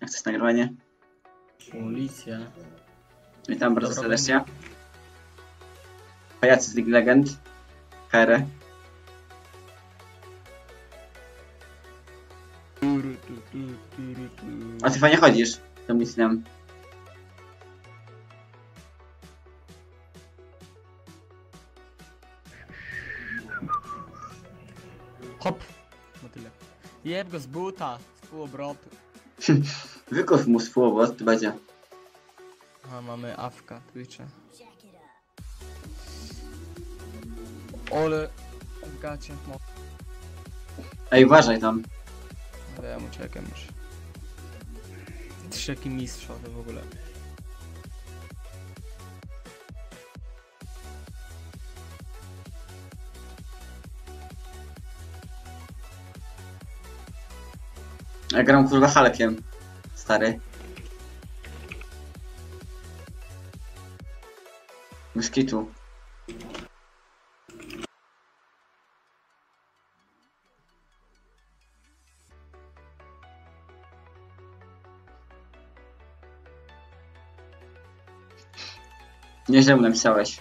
Jak chcesz nagrywanie? Policja. Witam bardzo Dobra, serdecznie. Pajacy z League Legend. Here. A ty fajnie chodzisz. To myślałem. Hop! No tyle. Jeb go z buta, z półobrotu. Wykup mu słowo, to będzie. A mamy awka, Twitcha. Ole, w gacie. Ej, uważaj tam. ale ja mu czekam już. Trzeki mistrza to w ogóle. Ja gram kurwa Halkiem. Stary. Moskitu. Nieźle mu napisałeś.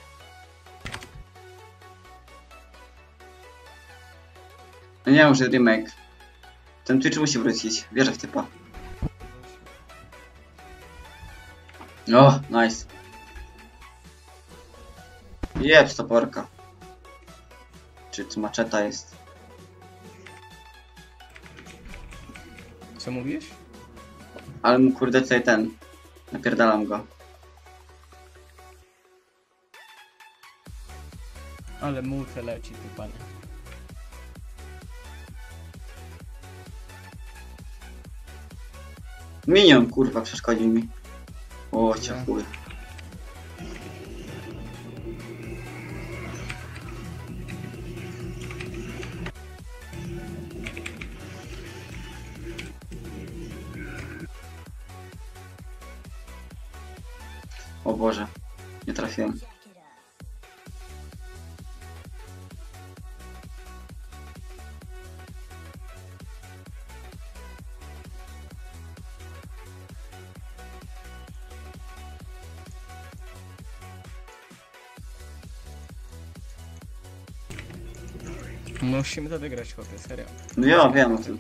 No nie, może remake. Ten Twitch musi wrócić. Wierzę w typa. O, nice. Jeb, stoporka. Czy tu maczeta jest? Co mówisz? Ale mu kurde tutaj ten. Napierdalam go. Ale mute leci ty panie. Minion, kurwa, przeszkodził mi. O, Musimy to wygrać chłopie, serio. No ja wiem o tym.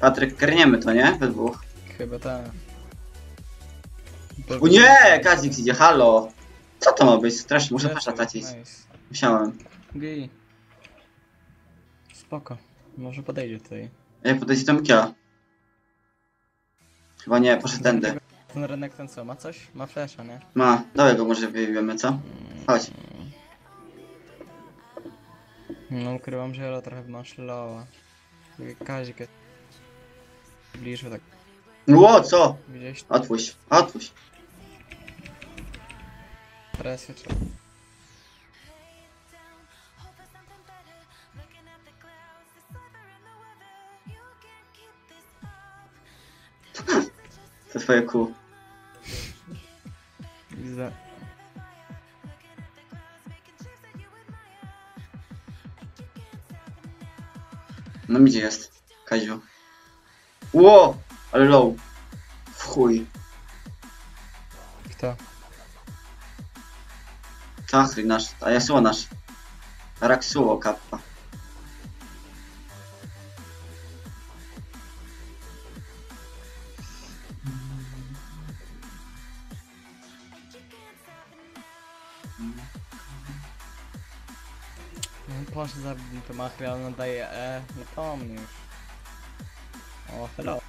Patryk, karniemy to, nie? We dwóch. Chyba tak. O nie! Kazik idzie, halo! Co to ma być? Strasznie, muszę pasza tracić. Nice. Musiałem. Gej. Spoko. Może podejdzie tutaj. Jak podejdzie do Mikia? Chyba nie, poszedł tędy. Ten rynek ten co, ma coś? Ma flesza, nie? Ma, dawaj go może wyjmiemy, co? Chodź. No ukrywam, że Elo trochę masz loa. Kazik jest bliżej tak. Ło, co? Widziałeś Otwórz, otwórz. presję czy... To twoje kół. Widzę. No gdzie jest? Kaziu. Ło! Ale low. W chuj. Kto? Tachry nasz, a Yasuo nasz. Raksuo kappa. No poszedł za to machry, on daje E. No to mnie już. O, hello.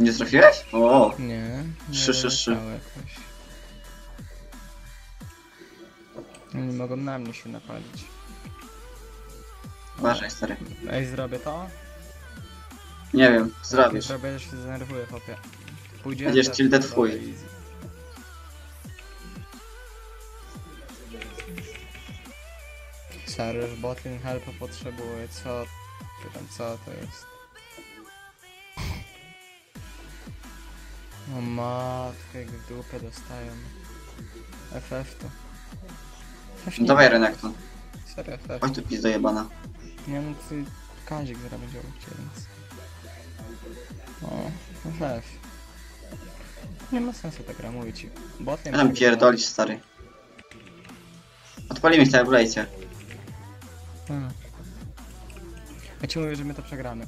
Nie trafiłeś? O! Nie. nie Szy, szy, szy. jakoś. Nie mogą na mnie się napalić. Uważaj, stary. Ej, zrobię to? Nie wiem, zrobisz. Zrobię, że się zdenerwuję, chłopie. Pójdzie Będziesz tilted w chuj. easy. Sorry, już botlane helpa potrzebuje, co? Pytam, co to jest? O matkę, jak w dupę dostają. FF to. FF No dawaj Renekton. Serio, FF. Chodź tu pizdo jebana. Nie no, ty Kazik zaraz będzie ciebie, więc... O, fef. Nie ma sensu ta gra, mówię ci. Bot nie Ja tam pierdolisz, stary. Odpalimy ich Ja ci mówię, że my to przegramy.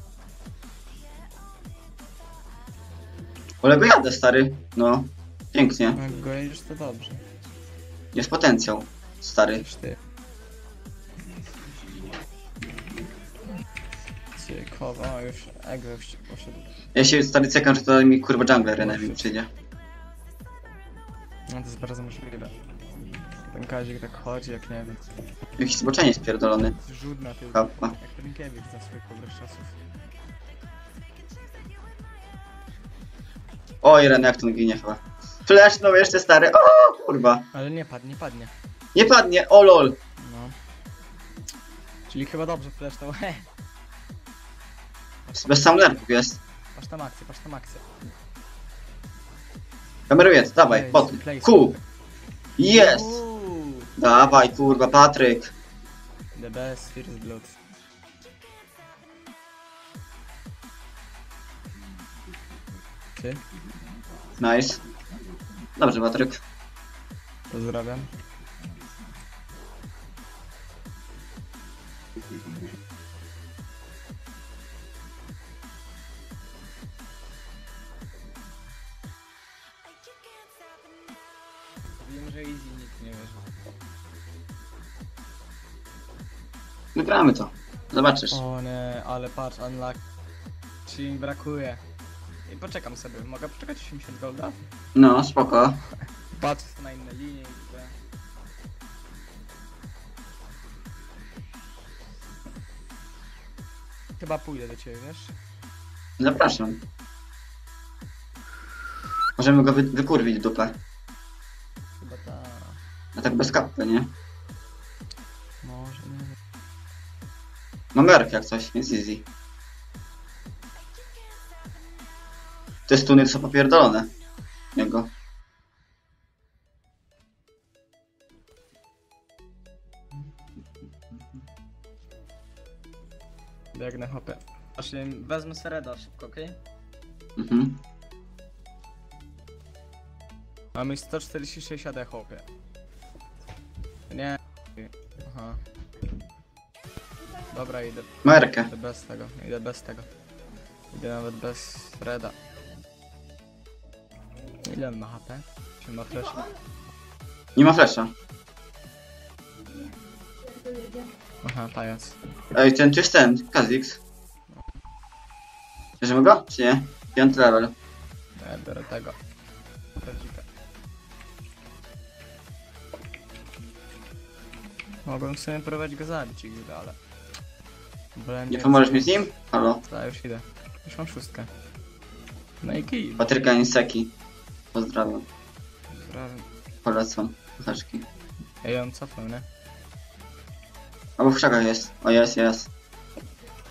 Ale go jadę, stary. No. Pięknie. Jak go jedziesz, to dobrze. Jest potencjał, stary. Też ty. Cykowa, o już Egwe wści- poszedł. Ja się stary cekam, że to mi kurwa jungler enemy przyjdzie. No to jest bardzo możliwe. Ten Kazik tak chodzi, jak nie wiem. Jakiś zboczenie spierdolony. Zrzut na tył. Kappa. Jak Rynkiewicz za swoich dobrych czasów. O, Iren, jak to ginie chyba. Flash, no jeszcze stary. O, kurwa. Ale nie padnie, nie padnie. Nie padnie, o lol. No. Czyli chyba dobrze flashnął. Bez samlerków jest. Patrz tam akcję, patrz tam akcję. Kameruje, dawaj, Place, boty. place. Dawaj, kurwa, Patryk. The best first blood. Ty? Nice. Dobrze, Patryk. Pozdrawiam. Wygramy to. Zobaczysz. O nie, ale patrz, unlock. Mi brakuje. I poczekam sobie, mogę poczekać 80 golda? No, spoko. Patrz na inne linie i widzę. Chyba pójdę do ciebie, wiesz? Zapraszam. Możemy go wy wykurwić w dupę. Chyba ta... A tak bez kapy, nie? Mamy ark jak coś, więc easy. Te stuny są popierdolone. Niego. Biegnę hopę. Właśnie wezmę Sereda szybko, okej? Mhm. Mamy 146 AD hopie. Dobra, idę, Merkę. idę bez tego, idę bez tego. Idę nawet bez Reda. Ile on ma HP? Czy ma flash? Nie ma flesza. Aha, pajac. Ej, ten tu jest ten, Kazix. Bierzemy go? Czy nie? Piąty level. Ja biorę tego. Redzika. Mogłem w sumie próbować go zabić, ale... Blender- Nie pomożesz mi z nim? Halo. Tak, już idę. Już mam szóstkę. No i kij. Patryka Inseki. Pozdrawiam. Pozdrawiam. Polecam. Puchaczki. Ej, on cofnął, nie? Albo w krzakach jest. O, jest, jest.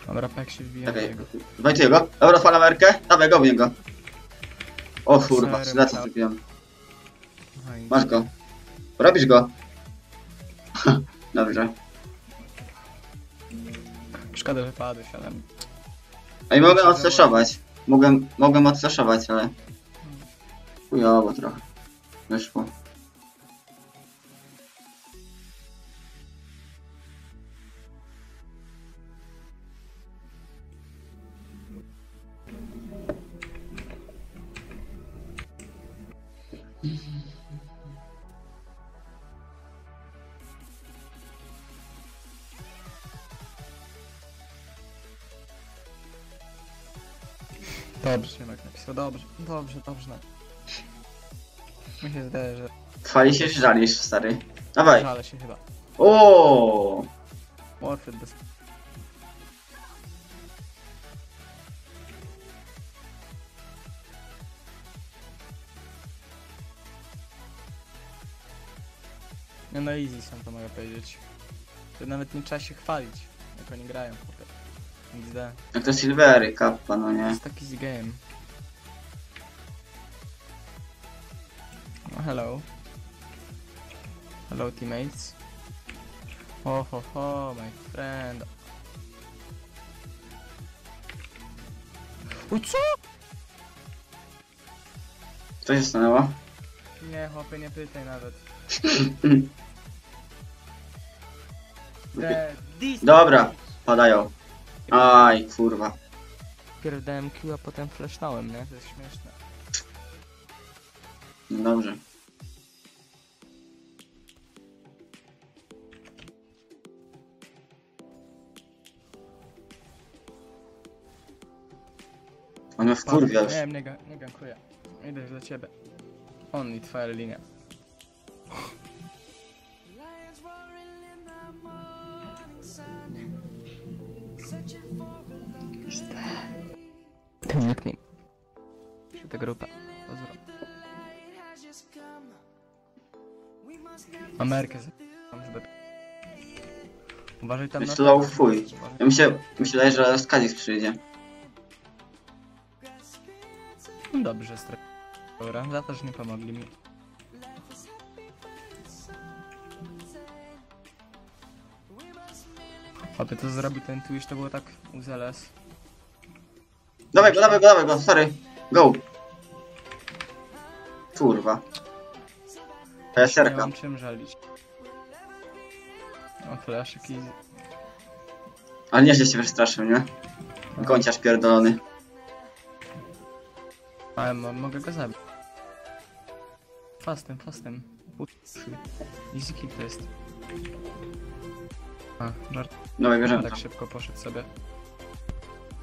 Dobra, jak się wbija w Czekaj. niego. Wajtuję go. Dobra, odpalam Merkę. Dawaj go w niego. O kurwa, Serio, źle tak. zrobiłem. I- Masz go. Robisz go. Dobrze. Szkoda, że padłeś, ale... A i mogę odflashować. Mogłem, mogłem odflashować, ale... Chujowo trochę. Wyszło. Dobrze, Szymek napisał, dobrze, dobrze, dobrze. Mi się zdaje, że Chwali się, czy żalisz, stary? Dawaj. żale się chyba. O. Warfit bez... No no easy są to mogę powiedzieć. To nawet nie trzeba się chwalić, jak oni grają. XD. No to Silvery, kappa, no nie. To jest taki z game. No hello. Hello teammates. Ho ho ho, my friend. Uj, co? Co się stanęło? Nie, chłopie, nie pytaj nawet. Dobra, padają. Aj, kurwa. Pierdałem Q, a potem flashnąłem, nie? To jest śmieszne. No dobrze. On mnie wkurwia już. Nie, nie, ga- nie gankuję. Idę do ciebie. On i twoja linia. Ta grupa. Pozdro. Amerykę z... Uważaj tam na... Slow fuj. Ja myślę, myślę, że Skadix przyjdzie. No Dobrze, stre... Dobra, za to, że nie pomogli mi. Aby to zrobi ten Twitch, to było tak UZLS. Dawaj go, dawaj go, dawaj go, sorry. Go. Kurwa. To ja Nie mam czym żalić. O, flaszyk i... Ale nie, że się wystraszył, nie? Gąciarz pierdolony. Ale mo mogę go zabić. Fastem, fastem. Easy kill to jest. A, żart. Dawaj, bierzemy to. Tak szybko poszedł sobie.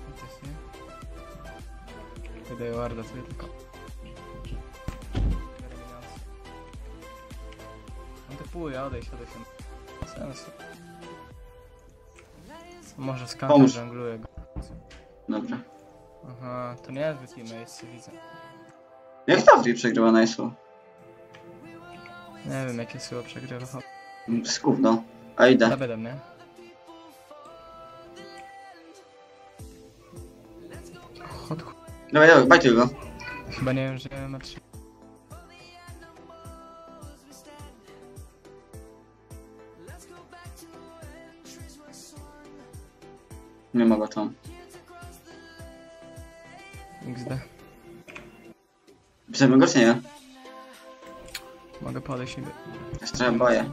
No to jest nie. Wydaje warda sobie tylko. Puje, odejdź, odejdź. Sensu. Może skaner Pomóż. żongluje go. Dobra. Aha, to nie jest teammates, widzę. Jak Dawid przegrywa najsło? Nie wiem jakie słowo przegrywa. Gówno. A idę. Zabedam, mnie. Chod, ch- Dawaj, dawaj, bajtuj go. Chyba nie wiem, że ma trzy. Nie mogę tam. XD. Bierzemy go czy nie? Mogę podejść. Ja się trochę boję.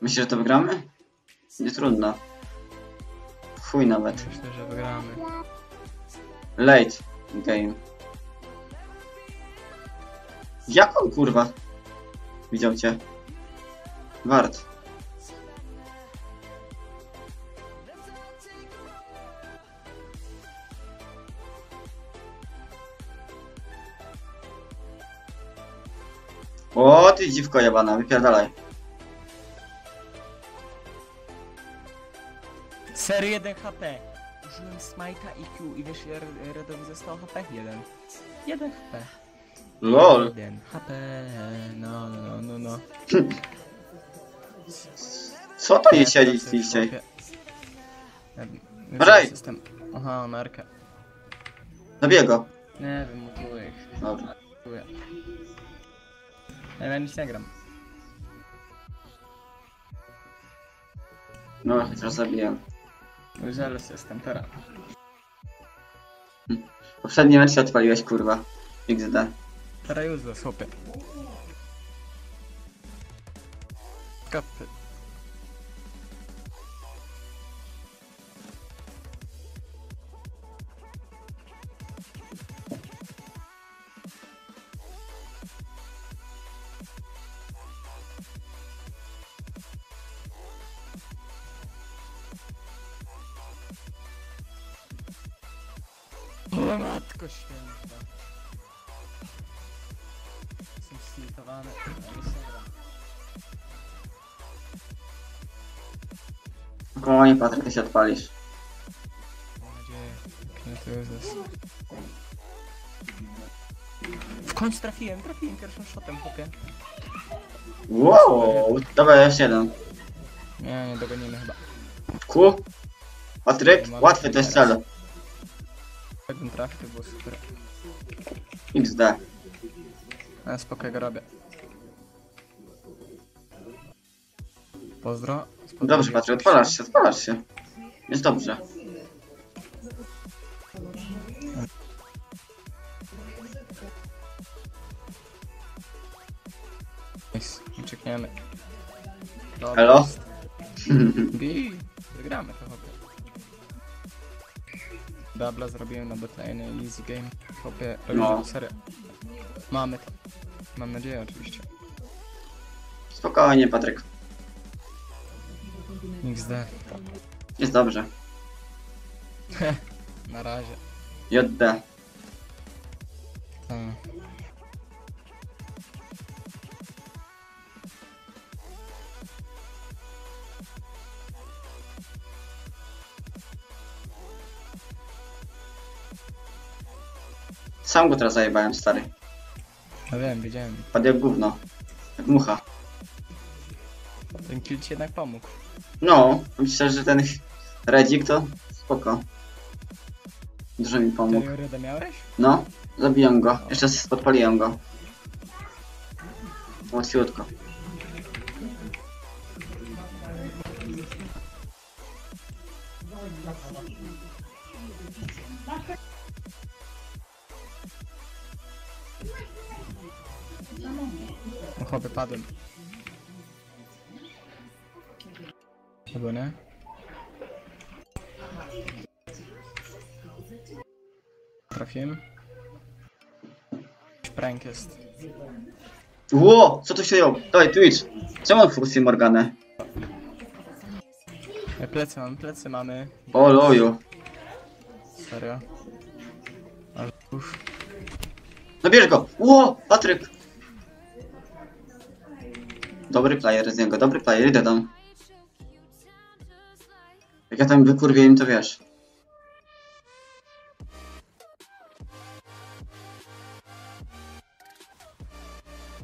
Myślisz, że to wygramy? Nie trudno. Chuj nawet. Myślę, że wygramy. Late game. Jak on kurwa? Widział cię. Wart. O, ty dziwko jebana, wypierdalaj. Sery 1 HP. Użyłem smite'a i Q i wiesz ile Red- Redowi zostało HP? 1. 1 HP. LOL. 1 HP. No, no, no, no. Co to nie Ja siedzi teraz sobie dzisiaj? Uważaj! System. Aha, Amerykę. Zabiję go. Nie wiem, mutuję ich. Dobra. Mutuję. Ja nic nie gram. No, teraz zabiję. Już zaraz jestem teraz. Poprzedni mecz się odpaliłeś, kurwa. XD. Teraz useless, chłopie. Kapy. Kochanie, Patryk, ty się odpalisz. Jest. W końcu trafiłem, trafiłem pierwszym shotem, chłopie. Wow, dobra, jeszcze jeden. Nie, nie dogonimy chyba. Ku? Patryk, łatwy to jest cel. Jakbym trafił, to było super. XD. Ja go robię. Pozdro. Dobrze, Patryk, odpalasz się, odpalasz się. Jest dobrze. Nice. Uciekniemy. Dobra, jest. Bij. Wygramy to chłopie. Dubla zrobiłem na botlane, easy game. Chłopie, No. serię. Mamy to. Mam nadzieję oczywiście. Spokojnie, Patryk. XD. Jest dobrze. Na razie. JD. Hmm. Sam go teraz zajebałem, stary. No wiem, wiedziałem. Padł jak gówno. Jak mucha. Ten kill ci jednak pomógł. No, myślę, że ten redzik to spoko. Dużo mi pomógł. Reda miałeś? No, zabiłem go. Jeszcze s- podpaliłem go. Łatwiutko. O chłopie, padłem. Albo nie? Trafiłem. Prank jest. Ło! Co tu się jął? Dawaj, Twitch! Czemu on fokusuje Morganę? Plecy mamy, plecy mamy. O loju. Serio. Ale uff. No bierz go! Ło! Patryk! Dobry player z niego, dobry player, idę tam. Jak ja tam wykurwię im, to wiesz.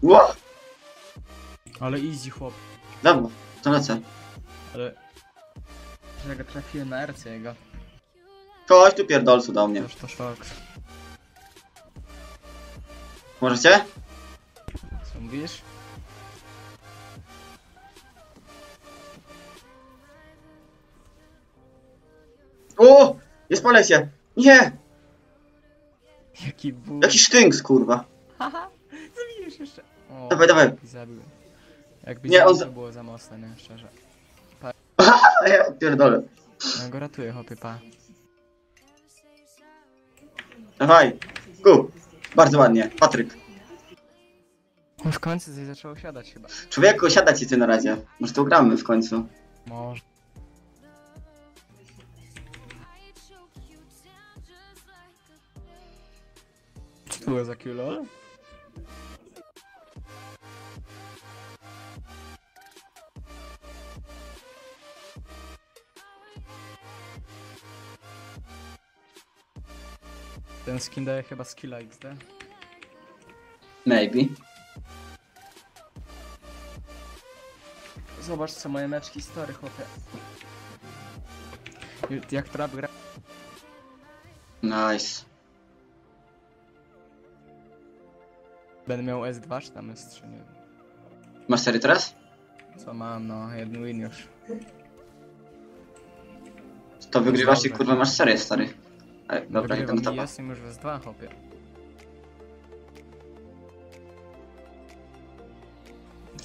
Ło! Ale easy chłop. Dobra, to lecę. Ale... Że go trafiłem na RC jego. Chodź tu pierdolcu do mnie. To szok. Możecie? Co mówisz? Spalę się! Nie! Jaki ból. Jaki sztynks, kurwa. Haha, zabijesz jeszcze. O, Dawaj, dawaj. Zabiłem. Jakby Nie, on to było za mocne, nie? Szczerze. A ja pierdolę. Ja go ratuję, hopy, pa. Dawaj. Ku. Bardzo ładnie. Patryk. On w końcu coś zaczął siadać chyba. Człowieku, siadać ci ty na razie. Może to gramy w końcu. Może. Było za Ten skin daje chyba skilla XD. Maybe. Zobacz co moje meczki story, chłopie. Jak trap gra... Nice. Będę miał S2 czy tam S3, nie wiem. Masz serię teraz? Co mam, no, jeden win już. To wygrywasz i kurwa masz serię, stary. Ale, dobra, idę Wygrywam i topa. jestem już w S2, chłopie.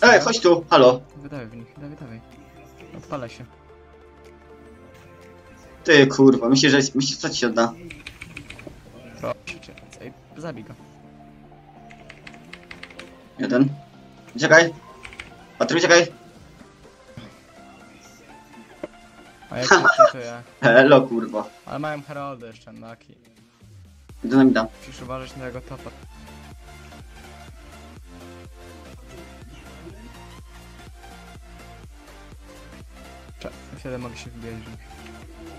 Ej, chodź tu, halo. Wydawaj w nich, dawaj, dawaj. Odpala się. Ty kurwa, myślisz, że myślisz, co ci się odda? Proszę cię. Ej, zabij go. Jeden. Uciekaj. Patryk, uciekaj. A jak to, ja. Hello, kurwa. Ale mają Heroldy jeszcze, Naki. Idę na mida. Musisz uważać na jego topa. Wtedy mogę się wbijać w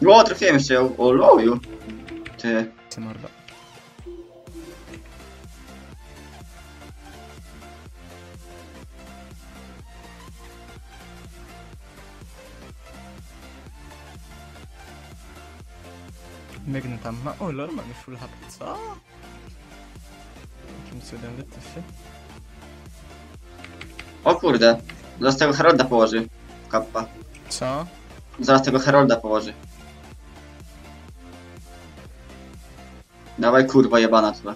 nich. O, trafiłem jeszcze ją. O, loju. Ty. Ty mordo. Biegnę tam. Ma... O lol, mamy full HP. Co? Jakim cudem wytyfy? O kurde. Zaraz tego Herolda położy. Kappa. Co? Zaraz tego Herolda położy. Dawaj kurwa jebana tyle.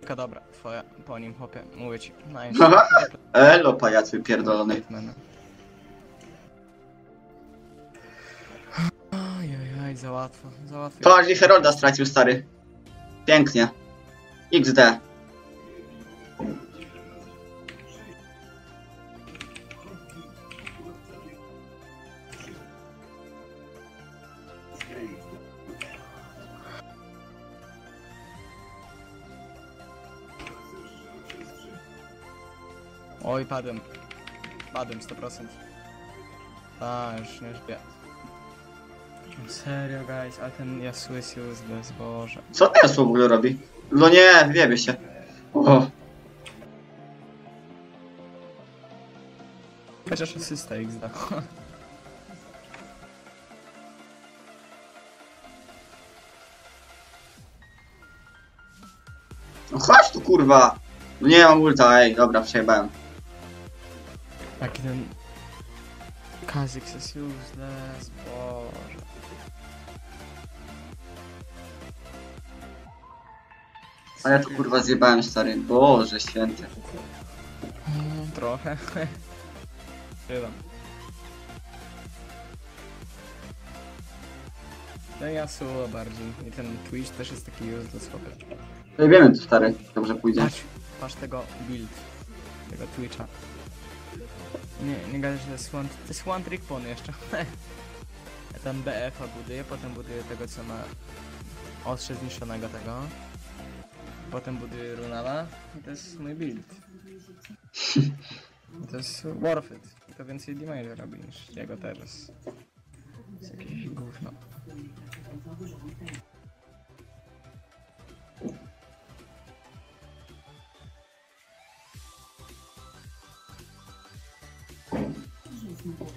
Taka dobra, twoja. Po nim, chłopie. Mówię ci. Nice. Elo pierdolony. Batmana. Za łatwo, za łatwo. Patrz, i Herolda stracił stary. Pięknie. XD. Oj, padłem. Padłem 100%. A, już nie. Serio, guys, ale ten Yasuo jest useless, boże. Co to jest w ogóle robi? No nie, wiebie się. O, Chociaż asysta ich zda. no chodź tu kurwa. No nie mam ulta, ej, dobra, przejebałem. Jaki ten... Kazix jest useless, boże. A ja tu kurwa zjebałem stary. Boże święty. Mm, trochę. Chyba. No Yasuo bardziej. I ten Twitch też jest taki useless chłopie. Wiemy tu stary. Dobrze pójdzie. Patrz, patrz tego build. Tego Twitcha. Nie, nie gadaj, że to jest one, to jest one trick pony jeszcze. Ja tam BF-a buduję, potem buduję tego co ma ostrze zniszczonego tego. Potem buduję Runala i to jest mój build. I to jest worth it. I to więcej damage robi niż jego teraz. To jest jakieś gówno.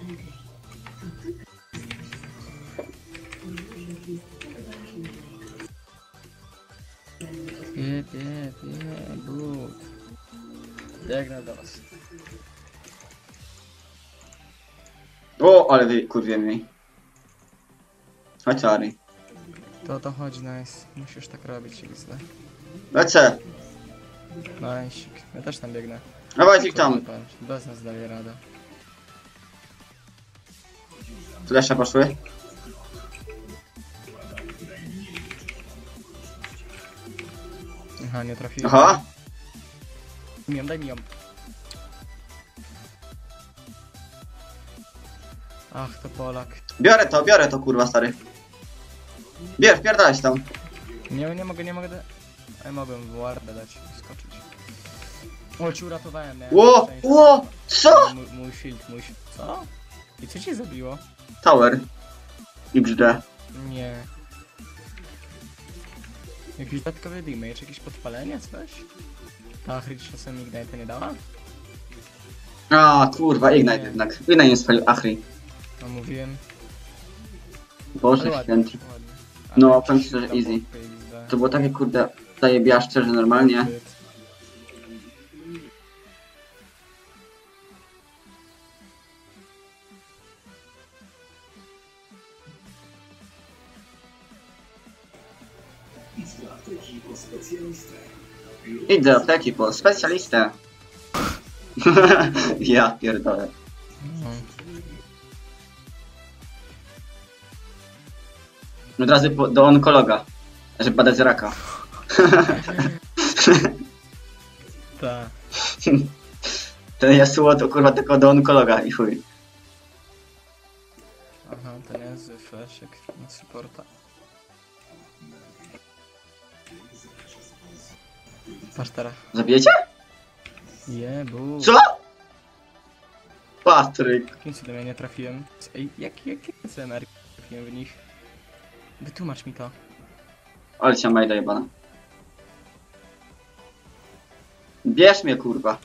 Jeb, Biegnę do was. O, ale wy kurwie mi. Chodź Ari. To to chodzi, nice. Musisz tak robić, XD. Lecę. Nice. Ja też tam biegnę. Dawaj ich tam. Patrz, Bez nas daje radę. Flesze poszły. Aha, nie trafiłem. Aha. Daj mi ją, daj mi ją. Ach, to Polak. Biorę to, biorę to kurwa stary. Bierz, pierdalać tam. Nie, nie mogę, nie mogę. Da... A mogłem w wardę dać, skoczyć. O, ci uratowałem, miałem Ło, ło, co? Mój, mój shield, mój shield. Co? I co cię zabiło? Tower. XD. Nie. Jakiś dodatkowy damage, jakieś podpalenie, coś? Ta Achrid czasem Ignite nie dała? A, kurwa, Ignite jednak. Ignite nie spalił Achri. No mówiłem. Boże Ale ładnie, święty. ładnie. No, Ale powiem ci, że to easy. To było takie kurde zajebiaszcze, że normalnie. Zbyt. Idź do apteki po specjalistę. ja pierdolę. Od razu po, do onkologa. Żeby badać raka. Ta. Ten Yasuo to kurwa tylko do onkologa i chuj. Aha, to nie jest flashek na supporta. Patrz teraz. Zabijecie? Jebu. Co? Patryk. Jakim cudem ja nie trafiłem? Ej, jak, jak, jakie CMR trafiłem w nich? Wytłumacz mi to. Ale cię majda jebana. Bierz mnie kurwa.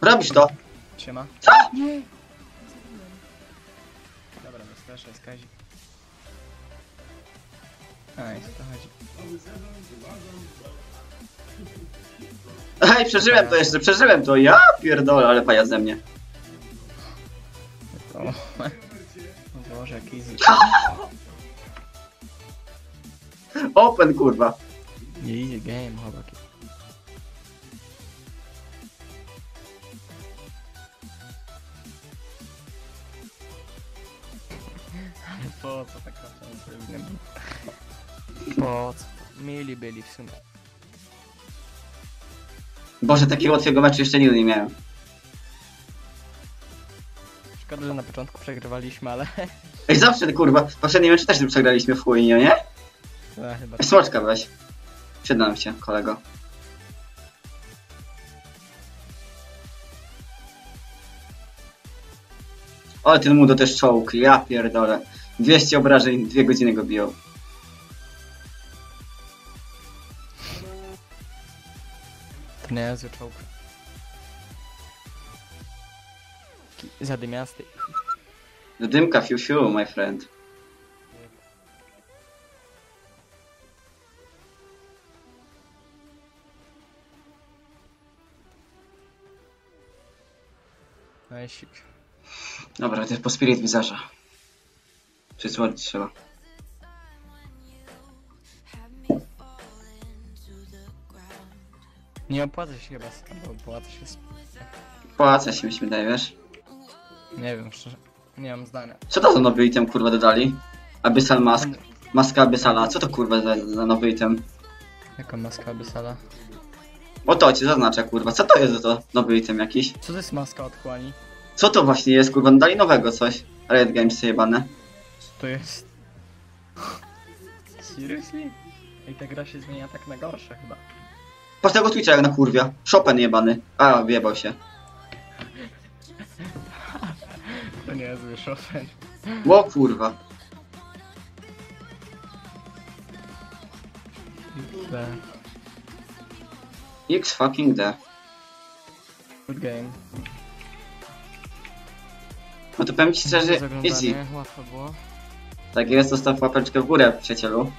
Robisz to? Siema. Co? Nie! Dobra, dostałem. Proszę, jest Kazik. Nice, to chodzi. Ej, przeżyłem to jeszcze, przeżyłem to, ja pierdolę, ale paja ze mnie. To... O Boże, jak easy. Open, kurwa. Easy game, chłopaki. Ale po co tak ofensywnie? Po co? Mili byli w sumie. Boże, takiego łatwego meczu jeszcze nigdy nie miałem. Szkoda, że na początku przegrywaliśmy, ale... Ej, zawsze, kurwa, w poprzednim meczu też przegraliśmy w chuj, nie? A, chyba Smoczka weź. Przydam się, kolego. O, ten mu też czołg, ja pierdolę. 200 obrażeń, 2 godziny go biją. To nie jest czołg. Zadymiasty. Dymka, fiu fiu, my friend. Najsik. Dobra, to jest po spirit wizarza. Przysłonić trzeba. Nie opłaca się chyba, albo opłaca się... Płaca się, mi się wydaje, wiesz? Nie wiem, szczerze. Nie mam zdania. Co to za nowy item, kurwa, dodali? Abyssal Mask. Maska Abyssala. Co to, kurwa, za, za nowy item? Jaka maska Abyssala? O to ci zaznaczę, kurwa. Co to jest za to nowy item jakiś? Co to jest maska otchłani? Co to właśnie jest, kurwa? No Dali nowego coś. Riot Games jebane. Co to jest? Seriously? I ta gra się zmienia tak na gorsze chyba. Patrz tego Twitcha jak na kurwia. Chopin jebany. A, wjebał się. To nie jest zły szofen. Ło kurwa. X fucking D. Good game. No to powiem ci szczerze, easy. łatwo było. Tak jest, zostaw łapeczkę w górę, przyjacielu.